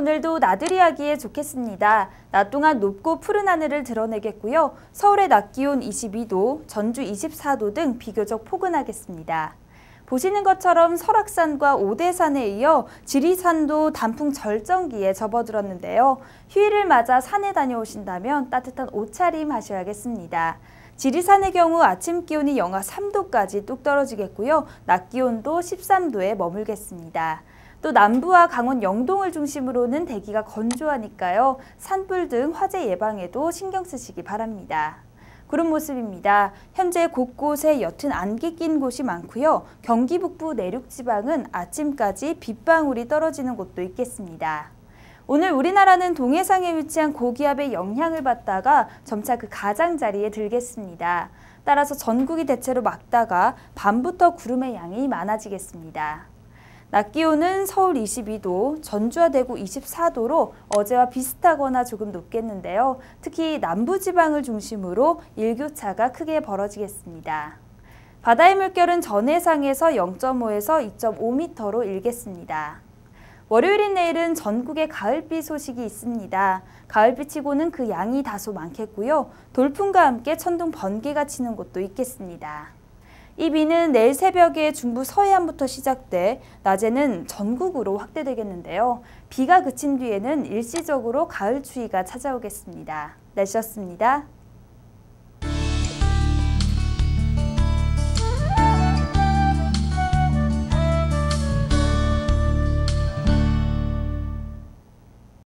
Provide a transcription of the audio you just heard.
오늘도 나들이 하기에 좋겠습니다. 낮 동안 높고 푸른 하늘을 드러내겠고요. 서울의 낮 기온 22도, 전주 24도 등 비교적 포근하겠습니다. 보시는 것처럼 설악산과 오대산에 이어 지리산도 단풍 절정기에 접어들었는데요. 휴일을 맞아 산에 다녀오신다면 따뜻한 옷차림 하셔야겠습니다. 지리산의 경우 아침 기온이 영하 3도까지 뚝 떨어지겠고요. 낮 기온도 13도에 머물겠습니다. 또 남부와 강원 영동을 중심으로는 대기가 건조하니까요. 산불 등 화재 예방에도 신경 쓰시기 바랍니다. 구름 모습입니다. 현재 곳곳에 옅은 안개 낀 곳이 많고요. 경기 북부 내륙 지방은 아침까지 빗방울이 떨어지는 곳도 있겠습니다. 오늘 우리나라는 동해상에 위치한 고기압의 영향을 받다가 점차 그 가장자리에 들겠습니다. 따라서 전국이 대체로 맑다가 밤부터 구름의 양이 많아지겠습니다. 낮 기온은 서울 22도, 전주와 대구 24도로 어제와 비슷하거나 조금 높겠는데요. 특히 남부지방을 중심으로 일교차가 크게 벌어지겠습니다. 바다의 물결은 전해상에서 0.5에서 2.5m로 일겠습니다. 월요일인 내일은 전국에 가을비 소식이 있습니다. 가을비치고는 그 양이 다소 많겠고요. 돌풍과 함께 천둥 번개가 치는 곳도 있겠습니다. 이 비는 내일 새벽에 중부 서해안부터 시작돼 낮에는 전국으로 확대되겠는데요. 비가 그친 뒤에는 일시적으로 가을 추위가 찾아오겠습니다. 날씨였습니다.